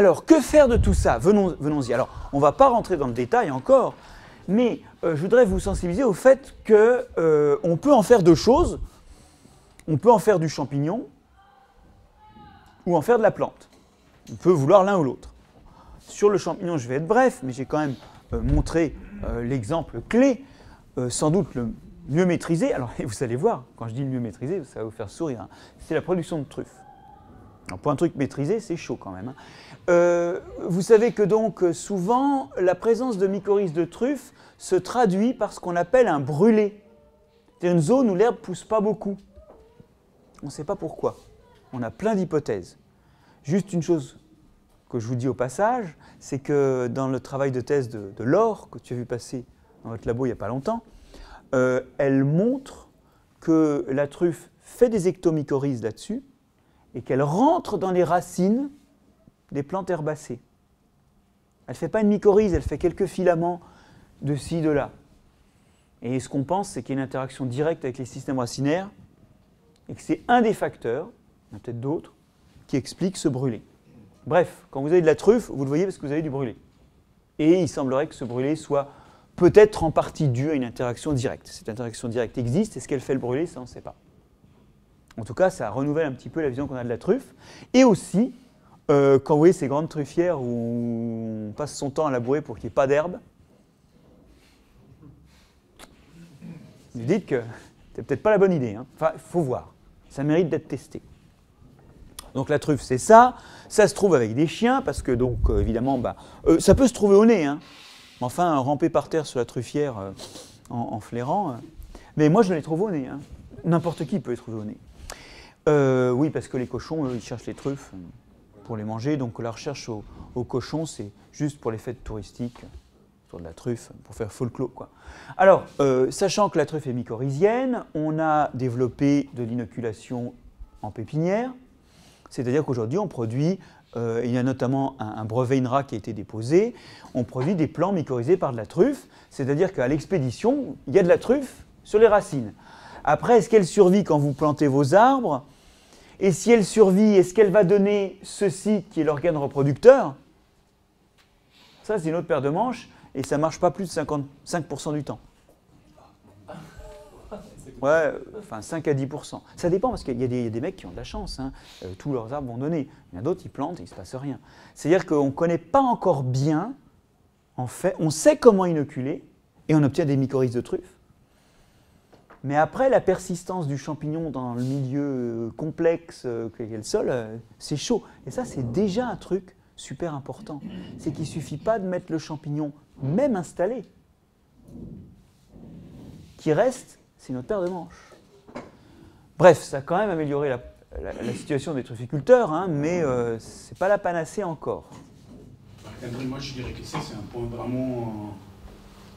Alors, que faire de tout ça Venons- Venons-y. Alors, on ne va pas rentrer dans le détail encore, mais euh, je voudrais vous sensibiliser au fait qu'on peut en faire deux choses. On peut en faire du champignon ou en faire de la plante. On peut vouloir l'un ou l'autre. Sur le champignon, je vais être bref, mais j'ai quand même euh, montré euh, l'exemple clé, euh, sans doute le mieux maîtrisé. Alors, vous allez voir, quand je dis le mieux maîtrisé, ça va vous faire sourire. hein. C'est la production de truffes. Alors, pour un truc maîtrisé, c'est chaud quand même. hein. Euh, vous savez que donc souvent, la présence de mycorhizes de truffes se traduit par ce qu'on appelle un brûlé. C'est une zone où l'herbe pousse pas beaucoup. On ne sait pas pourquoi. On a plein d'hypothèses. Juste une chose que je vous dis au passage, c'est que dans le travail de thèse de, de Laure, que tu as vu passer dans votre labo il n'y a pas longtemps, euh, elle montre que la truffe fait des ectomycorhizes là-dessus et qu'elle rentre dans les racines des plantes herbacées. Elle ne fait pas une mycorhize, elle fait quelques filaments de ci, de là. Et ce qu'on pense, c'est qu'il y a une interaction directe avec les systèmes racinaires et que c'est un des facteurs, il y en a peut-être d'autres, qui explique ce brûlé. Bref, quand vous avez de la truffe, vous le voyez parce que vous avez du brûlé. Et il semblerait que ce brûlé soit peut-être en partie dû à une interaction directe. Cette interaction directe existe, et ce qu'elle fait le brûlé, ça on ne sait pas. En tout cas, ça renouvelle un petit peu la vision qu'on a de la truffe. Et aussi, euh, quand vous voyez ces grandes truffières où on passe son temps à labourer pour qu'il n'y ait pas d'herbe, vous dites que c'est peut-être pas la bonne idée. hein. Enfin, il faut voir. Ça mérite d'être testé. Donc la truffe, c'est ça. Ça se trouve avec des chiens, parce que donc, euh, évidemment, bah, euh, ça peut se trouver au nez. hein. Enfin, ramper par terre sur la truffière en, flairant. Mais moi, je les trouve au nez. hein. N'importe qui peut les trouver au nez. Oui, parce que les cochons, eux, ils cherchent les truffes pour les manger. Donc la recherche au- aux cochons, c'est juste pour les fêtes touristiques, autour de la truffe, pour faire folklore. Quoi. Alors, euh, sachant que la truffe est mycorhizienne, on a développé de l'inoculation en pépinière. C'est-à-dire qu'aujourd'hui, on produit, euh, il y a notamment un, un brevet INRA qui a été déposé, on produit des plants mycorhizés par de la truffe. C'est-à-dire qu'à l'expédition, il y a de la truffe sur les racines. Après, est-ce qu'elle survit quand vous plantez vos arbres? Et si elle survit, est-ce qu'elle va donner ceci qui est l'organe reproducteur? Ça, c'est une autre paire de manches et ça ne marche pas plus de 55% du temps. Ouais, enfin 5 à 10%. Ça dépend parce qu'il y, a des- mecs qui ont de la chance. hein. Euh, tous leurs arbres vont donner. Il y en a d'autres, ils plantent et il ne se passe rien. C'est-à-dire qu'on ne connaît pas encore bien, en fait, on sait comment inoculer et on obtient des mycorhizes de truffes. Mais après, la persistance du champignon dans le milieu euh, complexe euh, qu'est le sol, euh, c'est chaud. Et ça, c'est déjà un truc super important. C'est qu'il ne suffit pas de mettre le champignon, même installé, qui reste, c'est notre paire de manches. Bref, ça a quand même amélioré la, la- la situation des trufficulteurs, hein, mais euh, ce n'est pas la panacée encore. Moi je dirais que ça c'est un point vraiment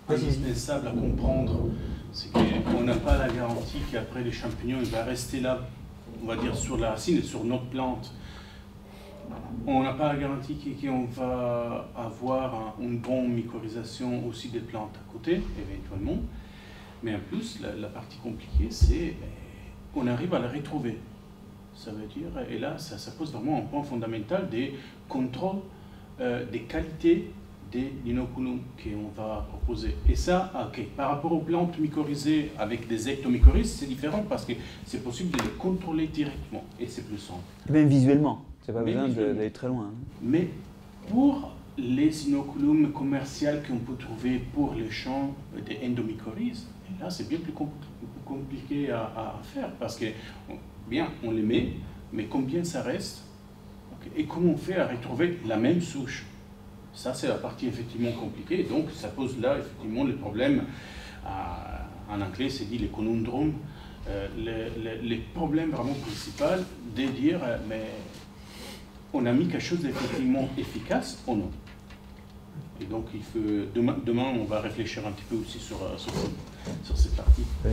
indispensable à comprendre. C'est qu'on n'a pas la garantie qu'après les champignons, il va rester là, on va dire, sur la racine et sur notre plante. On n'a pas la garantie qu'on va avoir un- une bonne mycorhisation aussi des plantes à côté, éventuellement. Mais en plus, la, partie compliquée, c'est qu'on arrive à la retrouver. Ça veut dire, et là, ça, ça pose vraiment un point fondamental des contrôles euh, des qualités de l'inoculum qu'on va proposer. Et ça, ok, par rapport aux plantes mycorhizées avec des ectomycorhizes, c'est différent parce que c'est possible de les contrôler directement et c'est plus simple. Même visuellement, c'est pas Même besoin d'aller très loin. hein. Mais pour les inoculums commerciaux qu'on peut trouver pour les champs des endomycorhizes, là c'est bien plus, compl- plus compliqué à, à faire parce que, bien, on les met, mais combien ça reste? Et comment on fait à retrouver la même souche? Ça, c'est la partie effectivement compliquée. Donc, ça pose là effectivement le problème. euh, en anglais, c'est dit les conundrums, euh, les, problèmes vraiment principaux de dire, euh, mais on a mis quelque chose d'effectivement efficace ou non? Et donc, il faut, demain, demain, on va réfléchir un petit peu aussi sur, euh, sur, cette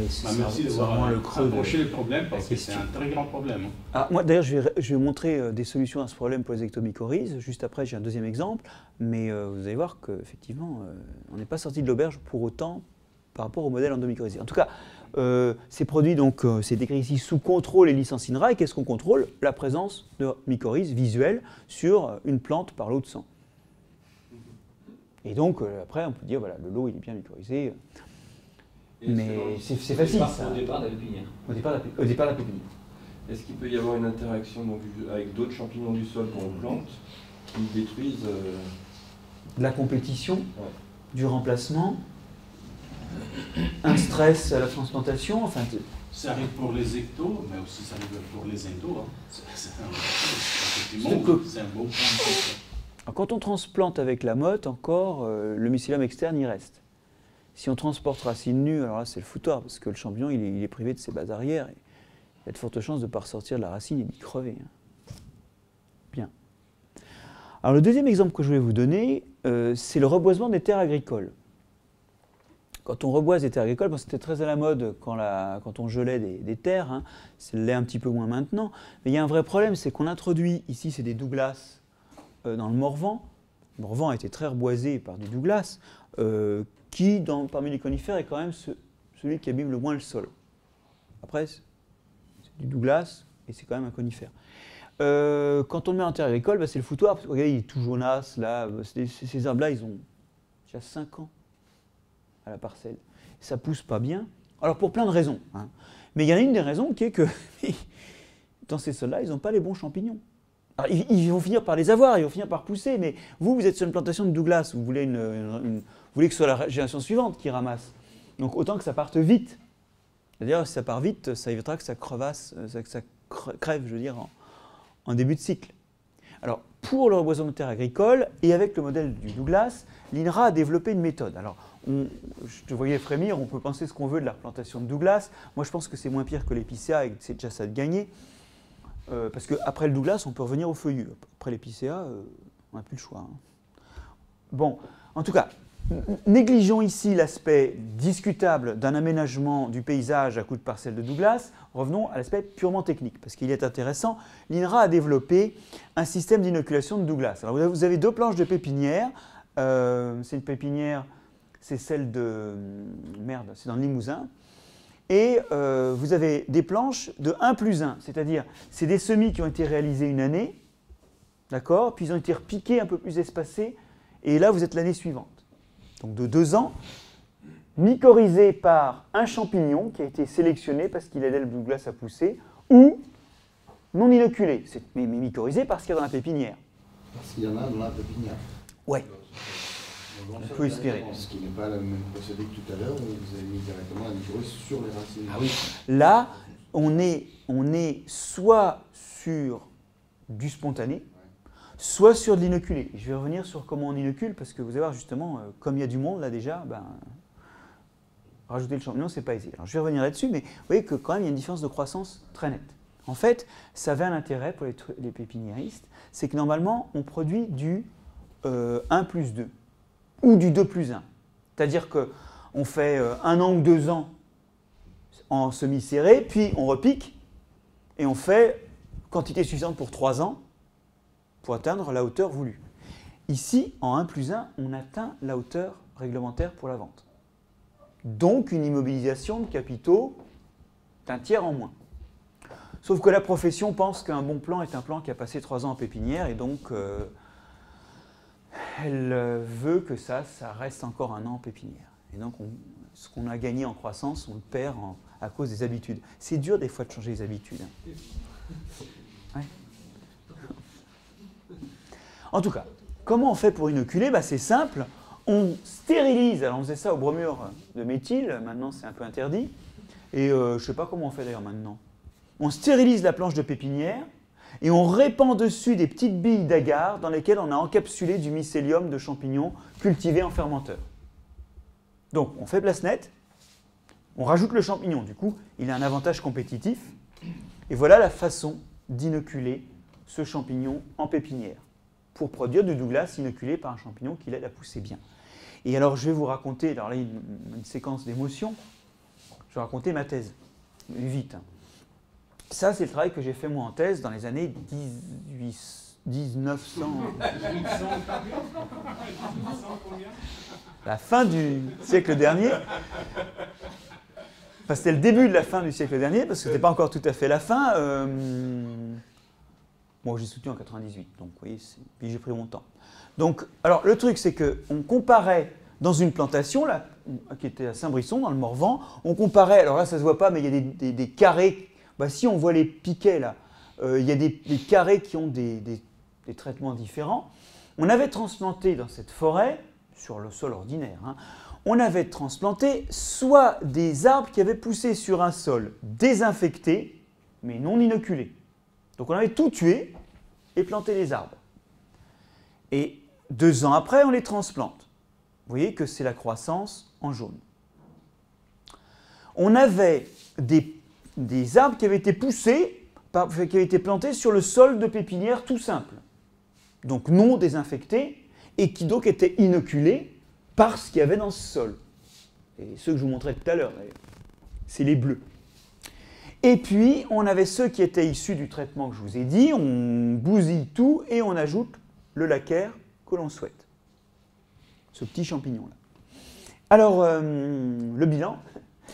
c'est Bah, merci d'avoir vraiment euh, le creux de- le problème parce que c'est un très grand problème. Ah, moi, d'ailleurs, je vais, je vais montrer euh, des solutions à ce problème pour les ectomycorhizes. Juste après, j'ai un deuxième exemple. Mais euh, vous allez voir qu'effectivement, on n'est pas sorti de l'auberge pour autant par rapport au modèle endomycorhizé. En tout cas, euh, c'est produit, donc, euh, c'est décrit ici sous contrôle et licence INRA. Et qu'est-ce qu'on contrôle? La présence de mycorhizes visuelles sur une plante par l'eau de sang. Et donc, euh, après, on peut dire, voilà, le lot, il est bien mycorhizé. Mais c'est facile, ça. Au départ de la pépinière. Au départ, la, au départ, la pépinière. Est-ce qu'il peut y avoir une interaction donc, avec d'autres champignons du sol qu'on plante qui détruisent euh, De la compétition, Ouais. du remplacement, un stress à la transplantation, enfin, Ça arrive pour les ectos, mais aussi ça arrive pour les endos. hein. C'est- un, effectivement, C'est que- c'est un bon point. Alors, quand on transplante avec la motte, encore, euh, le mycélium externe, il reste. Si on transporte racine nue, alors là, c'est le foutoir, parce que le champignon, il est, privé de ses bases arrière. il y a de fortes chances de ne pas ressortir de la racine et d'y crever. hein. Bien. Alors, le deuxième exemple que je voulais vous donner, euh, c'est le reboisement des terres agricoles. Quand on reboise des terres agricoles, bon, c'était très à la mode quand, on gelait des, des terres, hein, c'est l'est un petit peu moins maintenant, mais il y a un vrai problème, c'est qu'on introduit, ici c'est des Douglas, euh, dans le Morvan. Le Morvan a été très reboisé par du Douglas, euh, qui, parmi les conifères, est quand même ce- celui qui abîme le moins le sol. Après, c'est du Douglas et c'est quand même un conifère. Euh, quand on le met en terre agricole, bah, c'est le foutoir. Parce que, regardez, il est tout jaunasse, là. bah, c'est- ces arbres-là, ils ont déjà 5 ans à la parcelle. Ça pousse pas bien. Alors, pour plein de raisons. hein. Mais il y en a une des raisons qui est que dans ces sols-là, ils n'ont pas les bons champignons. Ils, vont finir par les avoir, ils vont finir par pousser, mais vous, vous êtes sur une plantation de Douglas, vous voulez, une- voulez que ce soit la génération suivante qui ramasse. Donc autant que ça parte vite. C'est-à-dire, si ça part vite, ça évitera que ça crevasse, euh, que ça crève, je veux dire, en, début de cycle. Alors, pour le reboisement de terre agricole, et avec le modèle du Douglas, l'INRA a développé une méthode. Alors, je te voyais frémir, on peut penser ce qu'on veut de la replantation de Douglas. Moi, je pense que c'est moins pire que l'épicéa et que c'est déjà ça de gagner. Euh, parce qu'après le Douglas, on peut revenir au feuillu. Après l'épicéa, euh, on n'a plus le choix. hein. Bon, en tout cas, négligeons ici l'aspect discutable d'un aménagement du paysage à coup de parcelle de Douglas. Revenons à l'aspect purement technique, parce qu'il est intéressant. L'INRA a développé un système d'inoculation de Douglas. Alors, vous avez- deux planches de pépinière. Euh, c'est une pépinière, c'est celle de. Merde, c'est dans le Limousin. Et euh, vous avez des planches de 1 plus 1, c'est-à-dire c'est des semis qui ont été réalisés une année, d'accord Puis ils ont été repiqués un peu plus espacés, et là vous êtes l'année suivante. Donc de 2 ans, mycorhizé par un champignon qui a été sélectionné parce qu'il aidait le Douglas à pousser, ou non inoculé, c'est mais, mais mycorhizé parce qu'il y a dans la pépinière. Parce qu'il y en a dans la pépinière. Ouais. On peut espérer. Ce qui n'est pas le même procédé que tout à l'heure où vous avez mis directement la mycorhize sur les racines. Ah oui. Là, on est, on est soit sur du spontané, soit sur de l'inoculé. Je vais revenir sur comment on inocule, parce que vous allez voir justement, euh, comme il y a du monde là déjà, ben, rajouter le champignon, c'est pas aisé. Alors je vais revenir là-dessus, mais vous voyez que quand même il y a une différence de croissance très nette. En fait, ça avait un intérêt pour les, pépiniéristes, c'est que normalement on produit du euh, 1 plus 2 ou du 2 plus 1. C'est-à-dire qu'on fait euh, un an ou deux ans en semi-serré, puis on repique et on fait quantité suffisante pour 3 ans pour atteindre la hauteur voulue. Ici, en 1 plus 1, on atteint la hauteur réglementaire pour la vente. Donc une immobilisation de capitaux d'un tiers en moins. Sauf que la profession pense qu'un bon plan est un plan qui a passé 3 ans en pépinière et donc euh, elle euh, veut que ça, ça reste encore un an en pépinière. Et donc on- ce qu'on a gagné en croissance, on le perd à cause des habitudes. C'est dur des fois de changer les habitudes. hein. En tout cas, comment on fait pour inoculer Bah, C'est simple. On stérilise. Alors on faisait ça au bromure de méthyle. Maintenant c'est un peu interdit. Et euh, je ne sais pas comment on fait d'ailleurs maintenant. On stérilise la planche de pépinière et on répand dessus des petites billes d'agar dans lesquelles on a encapsulé du mycélium de champignons cultivés en fermenteur. Donc on fait place nette, on rajoute le champignon, du coup il a un avantage compétitif, et voilà la façon d'inoculer ce champignon en pépinière, pour produire du Douglas inoculé par un champignon qui l'aide à pousser bien. Et alors je vais vous raconter, alors là une, séquence d'émotions, je vais raconter ma thèse, vite. hein. Ça c'est le travail que j'ai fait moi en thèse dans les années 18, 1900. la fin du siècle dernier. C'était le début de la fin du siècle dernier, parce que ce n'était pas encore tout à fait la fin. Euh, Bon, j'ai soutenu en 98, donc voyez, puis j'ai pris mon temps. Donc, alors le truc, c'est qu'on comparait dans une plantation, là, qui était à Saint-Brisson, dans le Morvan, on comparait, alors là, ça se voit pas, mais il y a des, carrés. Bah, si on voit les piquets, là, euh, il y a des, carrés qui ont des, traitements différents. On avait transplanté dans cette forêt, sur le sol ordinaire, hein, on avait transplanté soit des arbres qui avaient poussé sur un sol désinfecté, mais non inoculé. Donc on avait tout tué et planté les arbres. Et deux ans après, on les transplante. Vous voyez que c'est la croissance en jaune. On avait des, arbres qui avaient été poussés, qui avaient été plantés sur le sol de pépinière tout simple. Donc non désinfectés et qui donc étaient inoculés par ce qu'il y avait dans ce sol. Et ceux que je vous montrais tout à l'heure. C'est les bleus. Et puis, on avait ceux qui étaient issus du traitement que je vous ai dit, on bousille tout et on ajoute le lacquer que l'on souhaite. Ce petit champignon-là. Alors, euh, le bilan,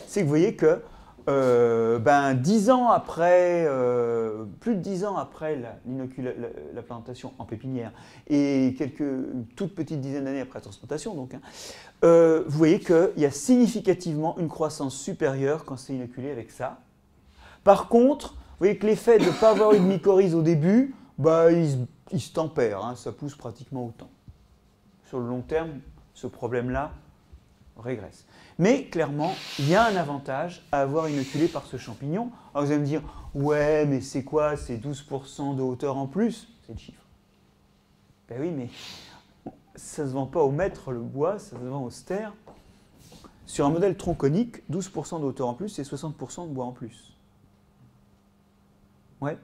c'est que vous voyez que euh, ben, 10 ans après, euh, plus de 10 ans après la, la, plantation en pépinière et quelques toutes petites dizaines d'années après la transplantation, donc, hein, vous voyez qu'il y a significativement une croissance supérieure quand c'est inoculé avec ça par contre, vous voyez que l'effet de ne pas avoir eu de mycorhize au début, bah, il, se tempère, hein, ça pousse pratiquement autant. Sur le long terme, ce problème-là régresse. Mais clairement, il y a un avantage à avoir inoculé par ce champignon. Alors vous allez me dire, ouais, mais c'est quoi? C'est 12% de hauteur en plus? C'est le chiffre. Ben oui, mais ça ne se vend pas au mètre le bois, ça se vend au ster. Sur un modèle tronconique, 12% de hauteur en plus, c'est 60% de bois en plus. Ouais,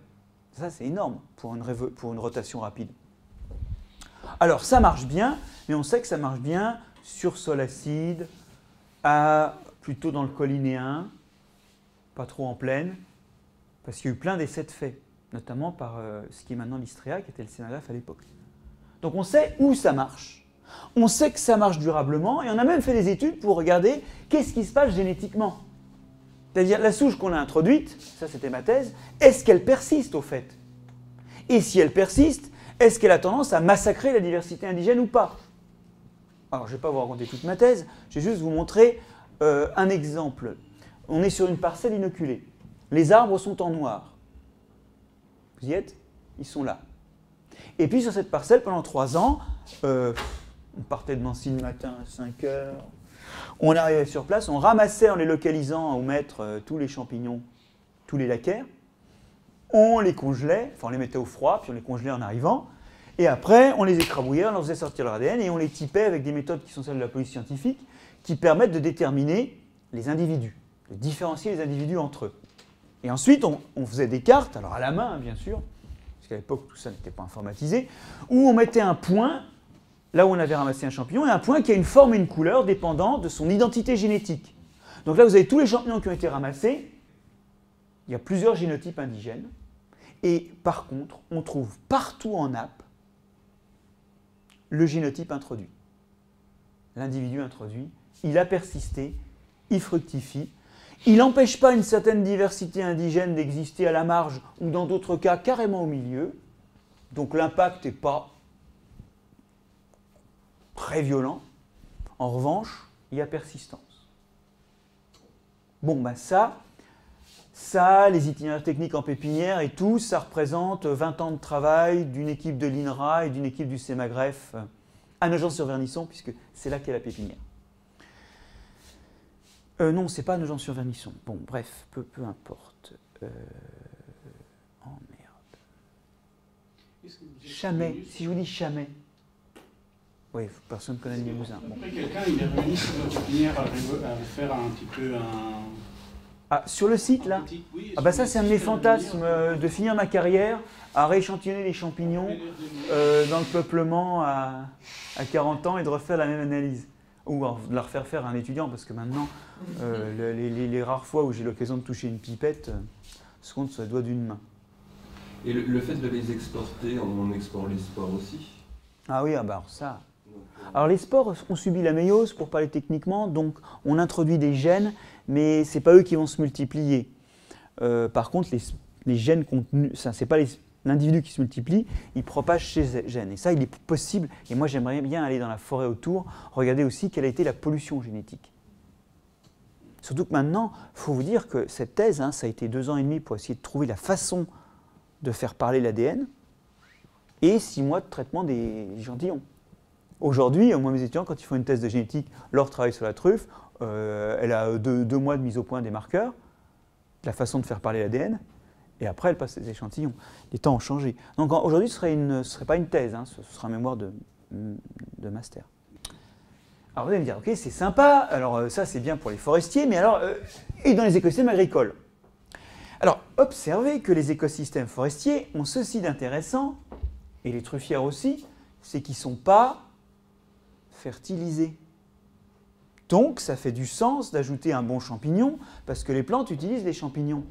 ça c'est énorme pour une, rotation rapide. Alors ça marche bien, mais on sait que ça marche bien sur sol acide, plutôt dans le collinéen, pas trop en plaine, parce qu'il y a eu plein d'essais de faits, notamment par euh, ce qui est maintenant l'Istria, qui était le scénographe à l'époque. Donc on sait où ça marche. On sait que ça marche durablement, et on a même fait des études pour regarder qu'est-ce qui se passe génétiquement. C'est-à-dire la souche qu'on a introduite, ça c'était ma thèse, est-ce qu'elle persiste au fait? Et si elle persiste, est-ce qu'elle a tendance à massacrer la diversité indigène ou pas? Alors je ne vais pas vous raconter toute ma thèse, je vais juste vous montrer euh, un exemple. On est sur une parcelle inoculée. Les arbres sont en noir. Vous y êtes? Ils sont là. Et puis sur cette parcelle, pendant trois ans, euh, on partait de Nancy le matin à 5 heures, on arrivait sur place, on ramassait en les localisant au mètre euh, tous les champignons, tous les laquaires. On les congelait, enfin on les mettait au froid, puis on les congelait en arrivant. Et après, on les écrabouillait, on leur faisait sortir leur ADN et on les typait avec des méthodes qui sont celles de la police scientifique, qui permettent de déterminer les individus, de différencier les individus entre eux. Et ensuite, on, on faisait des cartes, alors à la main, bien sûr, parce qu'à l'époque, tout ça n'était pas informatisé, où on mettait un point là où on avait ramassé un champignon, et un point qui a une forme et une couleur dépendant de son identité génétique. Donc là, vous avez tous les champignons qui ont été ramassés. Il y a plusieurs génotypes indigènes. Et par contre, on trouve partout en nappe le génotype introduit. L'individu introduit, il a persisté, il fructifie. Il n'empêche pas une certaine diversité indigène d'exister à la marge ou dans d'autres cas carrément au milieu. Donc l'impact n'est pas très violent. En revanche, il y a persistance. Bon, ben ça, ça, les itinéraires techniques en pépinière et tout, ça représente 20 ans de travail d'une équipe de l'INRA et d'une équipe du CEMAGREF à Nogent-sur-Vernisson, puisque c'est là qu'est la pépinière. Euh, non, c'est pas Nogent-sur-Vernisson. Bon, bref, peu, peu importe. Euh... Oh merde. Jamais, si je vous dis jamais, oui, personne ne connaît le Limousin. Bon. Quelqu'un il est revenu sur pépinière à, faire un petit peu un. Ah, sur le site là Ah, bah ça, c'est un de mes fantasmes euh, de finir ma carrière à rééchantillonner les champignons euh, dans le peuplement à, à, 40 ans et de refaire la même analyse. Ou de la refaire faire à un étudiant, parce que maintenant, euh, les, les, rares fois où j'ai l'occasion de toucher une pipette se compte sur le doigt d'une main. Et le, fait de les exporter, on exporte les sports aussi? Ah oui, ah bah ça. Alors les spores ont subi la méiose, pour parler techniquement, donc on introduit des gènes, mais ce n'est pas eux qui vont se multiplier. Euh, par contre, les, gènes contenus, ce n'est pas l'individu qui se multiplie, il propage ses gènes. Et ça, il est possible, et moi j'aimerais bien aller dans la forêt autour, regarder aussi quelle a été la pollution génétique. Surtout que maintenant, il faut vous dire que cette thèse, hein, ça a été deux ans et demi pour essayer de trouver la façon de faire parler l'ADN, et six mois de traitement des échantillons. Aujourd'hui, moi, mes étudiants, quand ils font une thèse de génétique, leur travail sur la truffe, euh, elle a deux, mois de mise au point des marqueurs, la façon de faire parler l'ADN, et après, elle passe les échantillons. Les temps ont changé. Donc aujourd'hui, ce ne serait, pas une thèse, hein, ce, sera un mémoire de, master. Alors vous allez me dire, ok, c'est sympa, alors euh, ça c'est bien pour les forestiers, mais alors, euh, et dans les écosystèmes agricoles Alors, observez que les écosystèmes forestiers ont ceci d'intéressant, et les truffières aussi, c'est qu'ils ne sont pas fertilisés. Donc ça fait du sens d'ajouter un bon champignon parce que les plantes utilisent les champignons.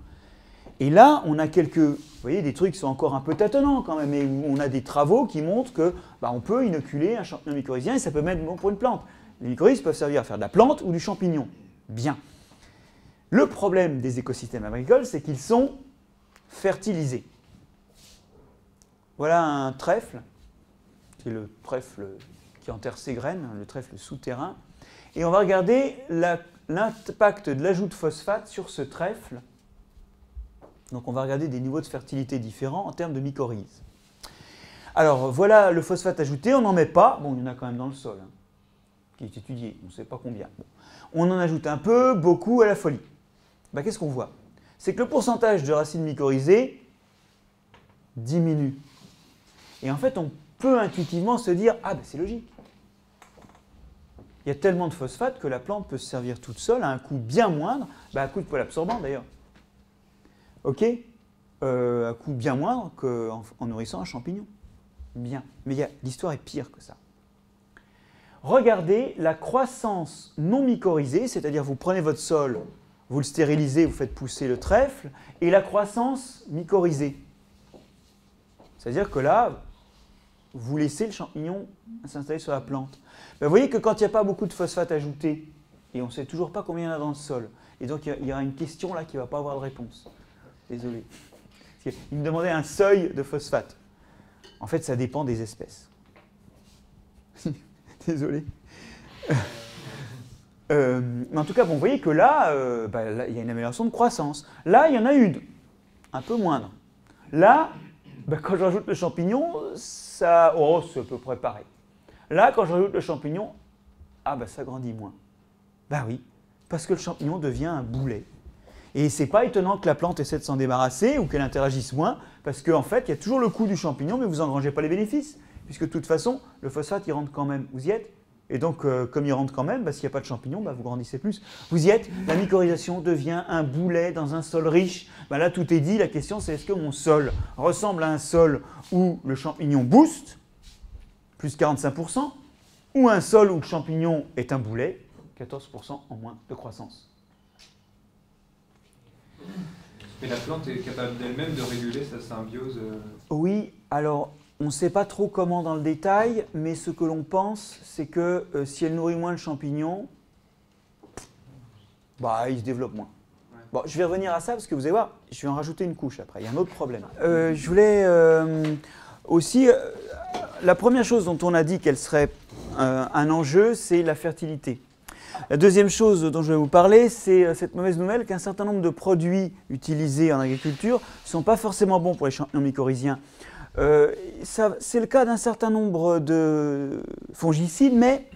Et là, on a quelques, vous voyez, des trucs qui sont encore un peu tâtonnants quand même, où on a des travaux qui montrent que bah, on peut inoculer un champignon mycorhizien et ça peut être bon pour une plante. Les mycorhizes peuvent servir à faire de la plante ou du champignon. Bien. Le problème des écosystèmes agricoles, c'est qu'ils sont fertilisés. Voilà un trèfle, c'est le trèfle qui enterre ses graines, le trèfle souterrain. Et on va regarder l'impact de l'ajout de phosphate sur ce trèfle. Donc on va regarder des niveaux de fertilité différents en termes de mycorhizes. Alors voilà le phosphate ajouté, on n'en met pas, bon il y en a quand même dans le sol, hein, qui est étudié, on ne sait pas combien. On en ajoute un peu, beaucoup, à la folie. Ben, Qu'est-ce qu'on voit? C'est que le pourcentage de racines mycorhizées diminue. Et en fait, on peut intuitivement se dire Ah, ben c'est logique. Il y a tellement de phosphate que la plante peut se servir toute seule à un coût bien moindre, bah, à coût de poil absorbant d'ailleurs. Ok? Euh, À coût bien moindre qu'en en nourrissant un champignon. Bien. Mais l'histoire est pire que ça. Regardez la croissance non mycorhizée, c'est-à-dire vous prenez votre sol, vous le stérilisez, vous faites pousser le trèfle, et la croissance mycorhizée. C'est-à-dire que là, vous laissez le champignon s'installer sur la plante. Vous voyez que quand il n'y a pas beaucoup de phosphate ajouté, et on ne sait toujours pas combien il y en a dans le sol, et donc il y aura une question là qui ne va pas avoir de réponse. Désolé. Il me demandait un seuil de phosphate. En fait, ça dépend des espèces. Désolé. Euh, mais en tout cas, bon, vous voyez que là, euh, ben, là, il y a une amélioration de croissance. Là, il y en a une, un peu moindre. Là, ben, quand je rajoute le champignon, ça, oh, c'est à peu. Là, quand je rajoute le champignon, ah ben ça grandit moins. Ben oui, parce que le champignon devient un boulet. Et c'est pas étonnant que la plante essaie de s'en débarrasser ou qu'elle interagisse moins, parce qu'en fait, il y a toujours le coût du champignon, mais vous n'engrangez pas les bénéfices, puisque de toute façon, le phosphate, il rentre quand même. Vous y êtes? Et donc, euh, comme il rentre quand même, bah, s'il n'y a pas de champignons, bah, vous grandissez plus. Vous y êtes, la mycorhization devient un boulet dans un sol riche. Bah, là, tout est dit. La question, c'est est-ce que mon sol ressemble à un sol où le champignon booste, plus 45%, ou un sol où le champignon est un boulet, 14% en moins de croissance Mais la plante est capable d'elle-même de réguler sa symbiose euh Oui, alors on ne sait pas trop comment dans le détail, mais ce que l'on pense, c'est que euh, si elle nourrit moins le champignon, bah, il se développe moins. Bon, je vais revenir à ça parce que vous allez voir, je vais en rajouter une couche après. Il y a un autre problème. Euh, je voulais euh, aussi. La première chose dont on a dit qu'elle serait un enjeu, c'est la fertilité. La deuxième chose dont je vais vous parler, c'est cette mauvaise nouvelle qu'un certain nombre de produits utilisés en agriculture ne sont pas forcément bons pour les champignons mycorhiziens. Euh, c'est le cas d'un certain nombre de fongicides, mais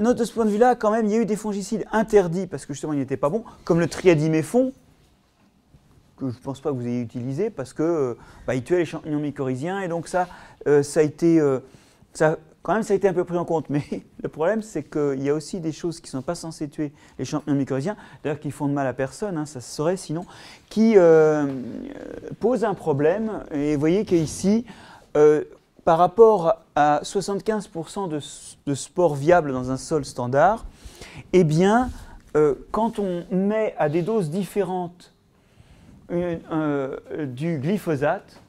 euh, de ce point de vue-là, quand même, il y a eu des fongicides interdits parce que justement ils n'étaient pas bons, comme le triadiméphon, que je ne pense pas que vous ayez utilisé parce que bah, il tuait les champignons mycorhiziens et donc ça, euh, ça a été, ça quand même, ça a été un peu pris en compte. Mais le problème, c'est qu'il y a aussi des choses qui ne sont pas censées tuer les champignons mycorhiziens, d'ailleurs qui font de mal à personne, hein, ça se saurait sinon, qui euh, posent un problème. Et vous voyez qu'ici, euh, par rapport à 75% de, de spores viables dans un sol standard, eh bien, euh, quand on met à des doses différentes du glyphosate,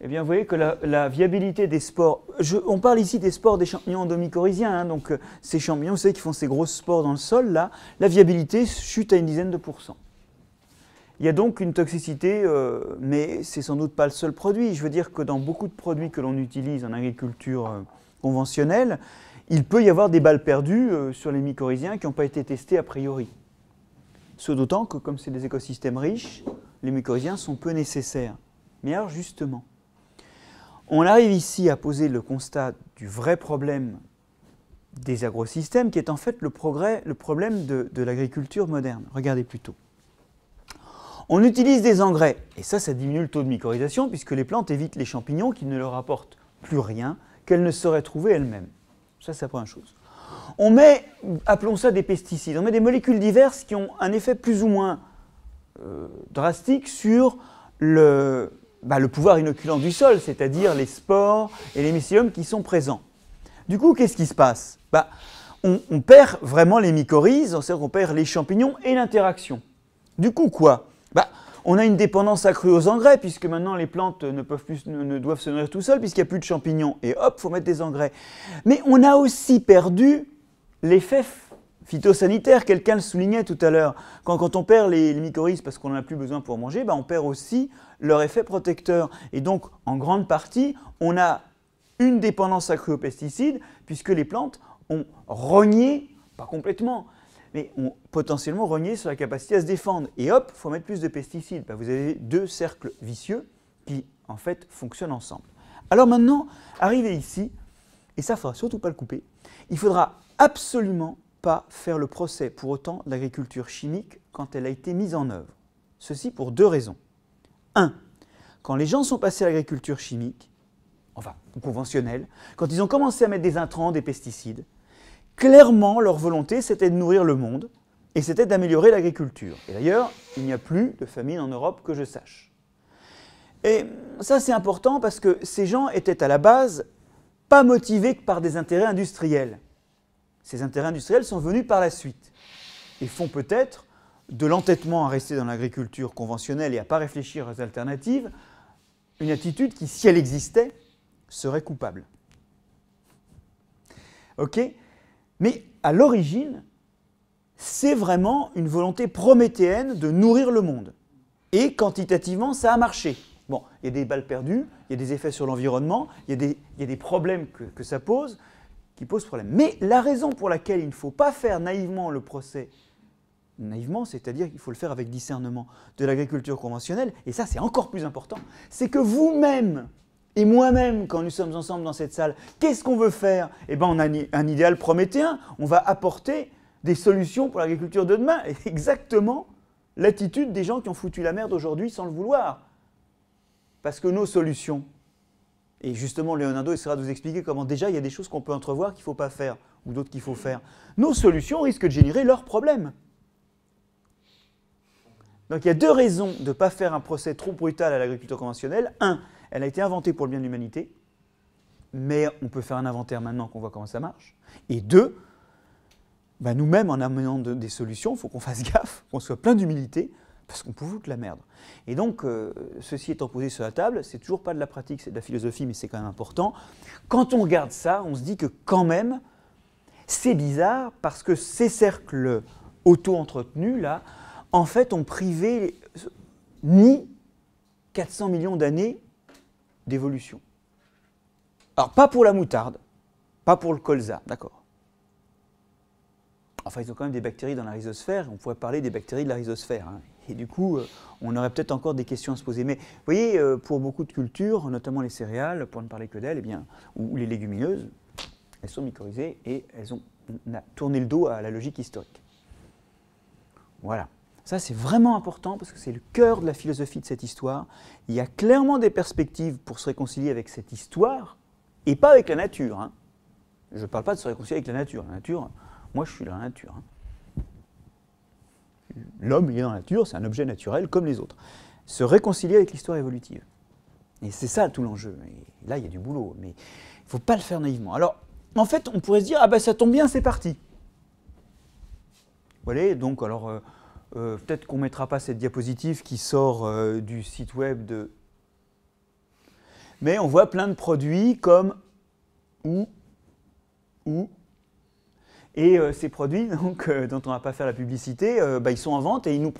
eh bien, vous voyez que la, viabilité des spores, on parle ici des spores des champignons endomycorhiziens, hein, donc euh, ces champignons, vous savez, qui font ces grosses spores dans le sol, là, la viabilité chute à une dizaine de pourcents. Il y a donc une toxicité, euh, mais c'est sans doute pas le seul produit. Je veux dire que dans beaucoup de produits que l'on utilise en agriculture euh, conventionnelle, il peut y avoir des balles perdues euh, sur les mycorhiziens qui n'ont pas été testés a priori. Ce d'autant que comme c'est des écosystèmes riches, les mycorhiziens sont peu nécessaires. Mais alors justement, on arrive ici à poser le constat du vrai problème des agrosystèmes, qui est en fait le, problème de, l'agriculture moderne. Regardez plutôt. On utilise des engrais, et ça, ça diminue le taux de mycorhisation, puisque les plantes évitent les champignons qui ne leur apportent plus rien qu'elles ne sauraient trouver elles-mêmes. Ça, c'est la première chose. On met, appelons ça des pesticides, on met des molécules diverses qui ont un effet plus ou moins drastique sur le, bah, le pouvoir inoculant du sol, c'est-à-dire les spores et les mycéliums qui sont présents. Du coup, qu'est-ce qui se passe? Bah, on, on perd vraiment les mycorhizes, qu'on perd les champignons et l'interaction. Du coup, quoi? Bah, On a une dépendance accrue aux engrais, puisque maintenant les plantes ne, peuvent plus, ne, doivent se nourrir tout seules, puisqu'il n'y a plus de champignons. Et hop, faut mettre des engrais. Mais on a aussi perdu l'effet phytosanitaire. Quelqu'un le soulignait tout à l'heure. Quand, on perd les, les mycorhizes parce qu'on n'en a plus besoin pour manger, bah, on perd aussi leur effet protecteur. Et donc, en grande partie, on a une dépendance accrue aux pesticides, puisque les plantes ont rogné, pas complètement, mais ont potentiellement rogné sur la capacité à se défendre. Et hop, il faut mettre plus de pesticides. Ben, vous avez deux cercles vicieux qui, en fait, fonctionnent ensemble. Alors maintenant, arrivé ici, et ça, il ne faudra surtout pas le couper, il faudra absolument pas faire le procès pour autant de l'agriculture chimique quand elle a été mise en œuvre. Ceci pour deux raisons. Un, quand les gens sont passés à l'agriculture chimique, enfin, conventionnelle, quand ils ont commencé à mettre des intrants, des pesticides, clairement, leur volonté, c'était de nourrir le monde et c'était d'améliorer l'agriculture. Et d'ailleurs, il n'y a plus de famine en Europe que je sache. Et ça, c'est important parce que ces gens étaient à la base pas motivés que par des intérêts industriels. Ces intérêts industriels sont venus par la suite et font peut-être de l'entêtement à rester dans l'agriculture conventionnelle et à ne pas réfléchir aux alternatives une attitude qui, si elle existait, serait coupable. Ok? Mais à l'origine, c'est vraiment une volonté prométhéenne de nourrir le monde. Et quantitativement, ça a marché. Bon, il y a des balles perdues, il y a des effets sur l'environnement, il, y a des- problèmes que ça pose, qui posent problème. Mais la raison pour laquelle il ne faut pas faire naïvement le procès, naïvement, c'est-à-dire qu'il faut le faire avec discernement de l'agriculture conventionnelle, et ça c'est encore plus important, c'est que vous-même, et moi-même, quand nous sommes ensemble dans cette salle, qu'est-ce qu'on veut faire? Eh bien, on a un idéal prométhéen. On va apporter des solutions pour l'agriculture de demain. Et exactement l'attitude des gens qui ont foutu la merde aujourd'hui sans le vouloir. Parce que nos solutions, et justement, Leonardo essaiera de vous expliquer comment déjà il y a des choses qu'on peut entrevoir qu'il ne faut pas faire, ou d'autres qu'il faut faire. Nos solutions risquent de générer leurs problèmes. Donc il y a deux raisons de ne pas faire un procès trop brutal à l'agriculture conventionnelle. Un, elle a été inventée pour le bien de l'humanité, mais on peut faire un inventaire maintenant qu'on voit comment ça marche. Et deux, bah, nous-mêmes, en amenant de- des solutions, il faut qu'on fasse gaffe, qu'on soit plein d'humilité, parce qu'on peut foutre la merde. Et donc, euh, ceci étant posé sur la table, c'est toujours pas de la pratique, c'est de la philosophie, mais c'est quand même important. Quand on regarde ça, on se dit que quand même, c'est bizarre, parce que ces cercles auto-entretenus, là, en fait, ont privé ni 400 millions d'années d'évolution. Alors, pas pour la moutarde, pas pour le colza, d'accord. Enfin, ils ont quand même des bactéries dans la rhizosphère, on pourrait parler des bactéries de la rhizosphère. hein. Et du coup, euh, on aurait peut-être encore des questions à se poser. Mais vous voyez, euh, pour beaucoup de cultures, notamment les céréales, pour ne parler que d'elles, eh bien, ou, les légumineuses, elles sont mycorhizées et elles ont tourné le dos à la logique historique. Voilà. Ça, c'est vraiment important parce que c'est le cœur de la philosophie de cette histoire. Il y a clairement des perspectives pour se réconcilier avec cette histoire et pas avec la nature. hein. Je ne parle pas de se réconcilier avec la nature. La nature, moi, je suis dans la nature. hein. L'homme, il est dans la nature, c'est un objet naturel comme les autres. Se réconcilier avec l'histoire évolutive. Et c'est ça tout l'enjeu. Et là, il y a du boulot, mais il ne faut pas le faire naïvement. Alors, en fait, on pourrait se dire, ah ben ça tombe bien, c'est parti. Vous voyez, donc, alors, euh, euh, peut-être qu'on ne mettra pas cette diapositive qui sort euh, du site web de. mais on voit plein de produits comme ou, ou. Et euh, ces produits, donc, euh, dont on ne va pas faire la publicité, euh, bah, ils sont en vente et ils nous,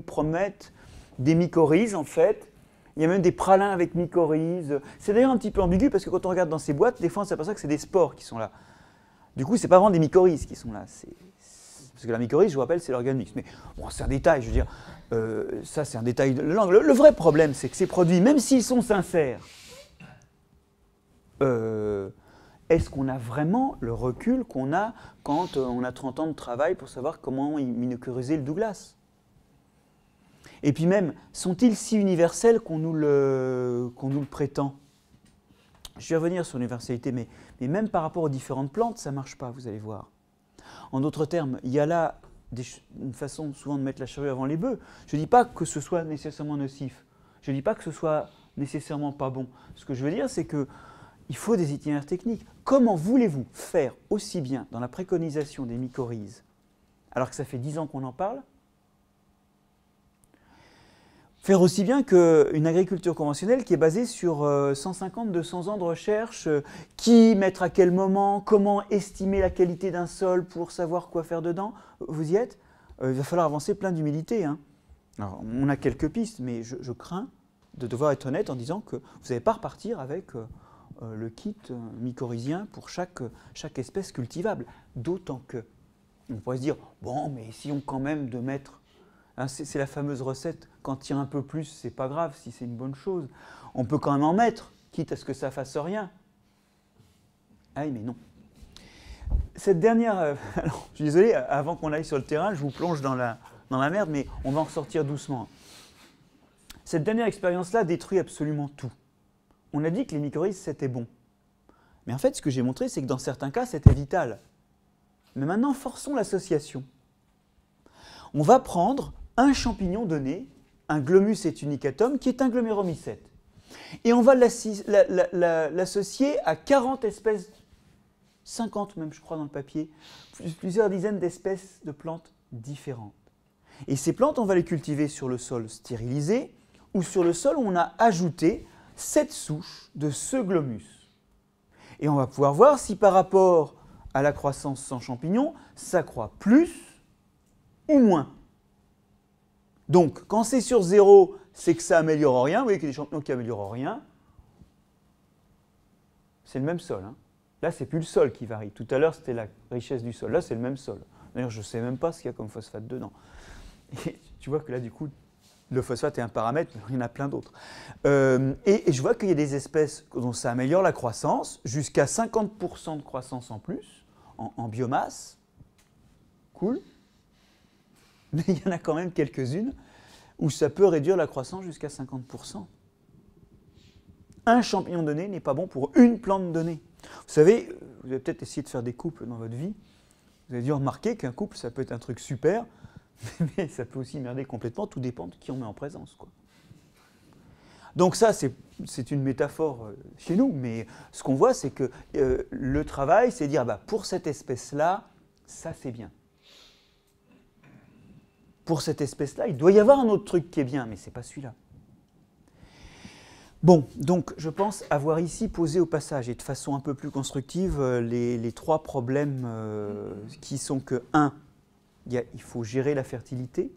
promettent des mycorhizes en fait. Il y a même des pralins avec mycorhizes. C'est d'ailleurs un petit peu ambigu parce que quand on regarde dans ces boîtes, des fois on s'aperçoit que c'est des spores qui sont là. Du coup, c'est pas vraiment des mycorhizes qui sont là. Parce que la mycorhize, je vous rappelle, c'est l'organe. Mais bon, c'est un détail, je veux dire. Ça, c'est un détail de la langue. Le, vrai problème, c'est que ces produits, même s'ils sont sincères, est-ce qu'on a vraiment le recul qu'on a quand euh, on a 30 ans de travail pour savoir comment mycorhizer le Douglas? Et puis même, sont-ils si universels qu'on nous, le- prétend? Je vais revenir sur l'universalité, mais, mais même par rapport aux différentes plantes, ça ne marche pas, vous allez voir. En d'autres termes, il y a là une façon souvent de mettre la charrue avant les bœufs. Je ne dis pas que ce soit nécessairement nocif. Je ne dis pas que ce soit nécessairement pas bon. Ce que je veux dire, c'est que il faut des itinéraires techniques. Comment voulez-vous faire aussi bien dans la préconisation des mycorhizes, alors que ça fait 10 ans qu'on en parle Faire aussi bien qu'une agriculture conventionnelle qui est basée sur 150-200 ans de recherche, euh, qui mettre à quel moment, comment estimer la qualité d'un sol pour savoir quoi faire dedans. Vous y êtes Euh, Il va falloir avancer plein d'humilité. hein. On a quelques pistes, mais je, je crains de devoir être honnête en disant que vous n'allez pas repartir avec euh, euh, le kit euh, mycorhizien pour chaque, chaque espèce cultivable. D'autant que, on pourrait se dire, bon, mais essayons quand même de mettre Hein, c'est la fameuse recette, quand il y a un peu plus, c'est pas grave si c'est une bonne chose. On peut quand même en mettre, quitte à ce que ça fasse rien. Ah mais non. Cette dernière. euh, alors, je suis désolé, avant qu'on aille sur le terrain, je vous plonge dans la, dans la merde, mais on va en sortir doucement. Cette dernière expérience-là détruit absolument tout. On a dit que les mycorhizes, c'était bon. Mais en fait, ce que j'ai montré, c'est que dans certains cas, c'était vital. Mais maintenant, forçons l'association. On va prendre un champignon donné, un glomus etunicatum, qui est un gloméromycète. Et on va l'associer à 40 espèces, 50 même je crois dans le papier, plus- plusieurs dizaines d'espèces de plantes différentes. Et ces plantes, on va les cultiver sur le sol stérilisé ou sur le sol où on a ajouté cette souche de ce glomus. Et on va pouvoir voir si par rapport à la croissance sans champignons, ça croît plus ou moins. Donc, quand c'est sur zéro, c'est que ça améliore rien. Vous voyez qu'il y a des champignons qui améliorent rien. C'est le même sol. hein. Là, c'est plus le sol qui varie. Tout à l'heure, c'était la richesse du sol. Là, c'est le même sol. D'ailleurs, je ne sais même pas ce qu'il y a comme phosphate dedans. Et tu vois que là, du coup, le phosphate est un paramètre, il y en a plein d'autres. Euh, et, et je vois qu'il y a des espèces dont ça améliore la croissance, jusqu'à 50% de croissance en plus, en, en biomasse. Cool. Mais il y en a quand même quelques-unes où ça peut réduire la croissance jusqu'à 50%. Un champignon donné n'est pas bon pour une plante donnée. Vous savez, vous avez peut-être essayé de faire des couples dans votre vie. Vous avez dû remarquer qu'un couple, ça peut être un truc super, mais ça peut aussi merder complètement. Tout dépend de qui on met en présence. Quoi. Donc ça, c'est une métaphore euh, chez nous, mais ce qu'on voit, c'est que euh, le travail, c'est dire, bah, pour cette espèce-là, ça c'est bien pour cette espèce-là, il doit y avoir un autre truc qui est bien, mais ce n'est pas celui-là. Bon, donc je pense avoir ici posé au passage et de façon un peu plus constructive euh, les, trois problèmes qui sont que 1. Il faut gérer la fertilité.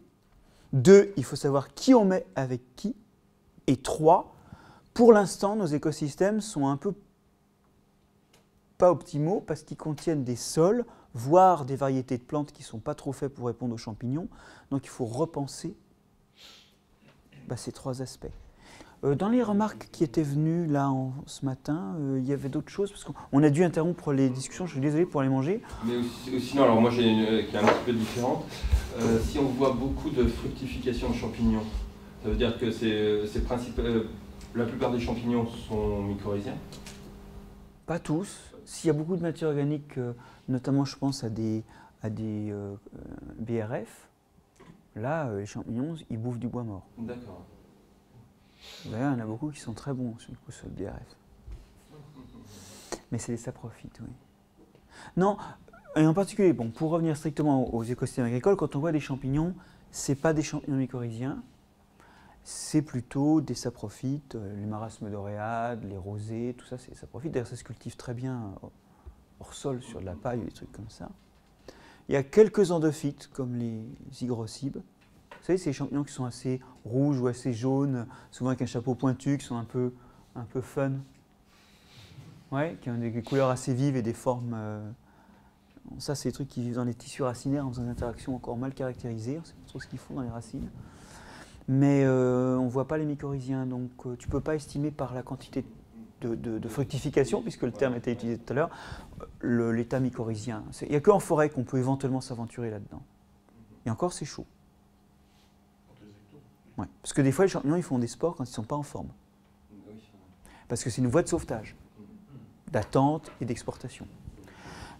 2. Il faut savoir qui on met avec qui. Et 3. Pour l'instant, nos écosystèmes sont un peu pas optimaux parce qu'ils contiennent des sols, voire des variétés de plantes qui ne sont pas trop faites pour répondre aux champignons. Donc il faut repenser bah, ces trois aspects. Euh, dans les remarques qui étaient venues là en- ce matin, euh, il y avait d'autres choses parce qu'on on a dû interrompre les discussions. Je suis désolé pour les manger. Mais aussi- sinon, alors moi j'ai une euh, qui est un petit peu différente. Si on voit beaucoup de fructification de champignons, ça veut dire que c'est la plupart des champignons sont mycorhiziens? Pas tous. S'il y a beaucoup de matière organique, notamment je pense à des, à des BRF, là les champignons ils bouffent du bois mort. D'accord. D'ailleurs, il y en a beaucoup qui sont très bons sur le coup, sur le BRF. Mais c'est des saprophytes, oui. Non, et en particulier, bon, pour revenir strictement aux écosystèmes agricoles, quand on voit des champignons, ce pas des champignons mycorhiziens, c'est plutôt des saprophytes, euh, les marasmes d'oréade, les rosés, tout ça, c'est des saprophytes. D'ailleurs, ça se cultive très bien euh, hors sol, sur de la paille, des trucs comme ça. Il y a quelques endophytes, comme les hygrocybes. Vous savez, ces champignons qui sont assez rouges ou assez jaunes, souvent avec un chapeau pointu, qui sont un peu, un peu fun. Ouais, qui ont des couleurs assez vives et des formes. euh, ça, c'est des trucs qui vivent dans les tissus racinaires en faisant des interactions encore mal caractérisées. Pas trop ce qu'ils font dans les racines. Mais euh, on ne voit pas les mycorhiziens, donc euh, tu ne peux pas estimer par la quantité de, de- fructification, puisque le terme était utilisé tout à l'heure, l'état mycorhizien. C'est- Il n'y a qu'en forêt qu'on peut éventuellement s'aventurer là-dedans. Et encore, c'est chaud. Ouais. Parce que des fois, les champignons, ils font des spores quand ils ne sont pas en forme. Parce que c'est une voie de sauvetage, d'attente et d'exportation.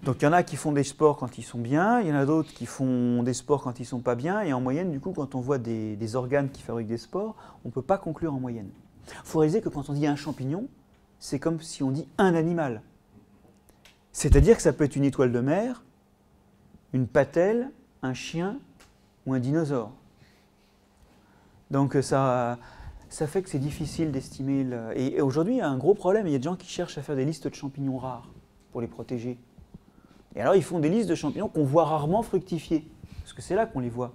Donc il y en a qui font des sports quand ils sont bien, il y en a d'autres qui font des sports quand ils sont pas bien, et en moyenne, du coup, quand on voit des, des organes qui fabriquent des spores, on ne peut pas conclure en moyenne. Il faut réaliser que quand on dit un champignon, c'est comme si on dit un animal. C'est-à-dire que ça peut être une étoile de mer, une patelle, un chien ou un dinosaure. Donc ça, ça fait que c'est difficile d'estimer. le- Et, aujourd'hui, il y a un gros problème. Il y a des gens qui cherchent à faire des listes de champignons rares pour les protéger. Et alors, ils font des listes de champignons qu'on voit rarement fructifier. Parce que c'est là qu'on les voit.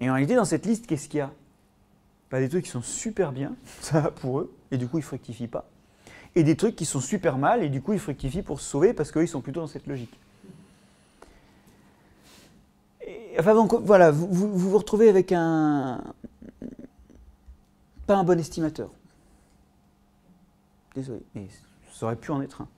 Et en réalité, dans cette liste, qu'est-ce qu'il y a? Pas Des trucs qui sont super bien, ça pour eux, et du coup, ils ne fructifient pas. Et des trucs qui sont super mal, et du coup, ils fructifient pour se sauver, parce qu'eux, ils sont plutôt dans cette logique. Enfin, donc, voilà, vous vous retrouvez avec un, pas un bon estimateur. Désolé, mais ça aurait pu en être un.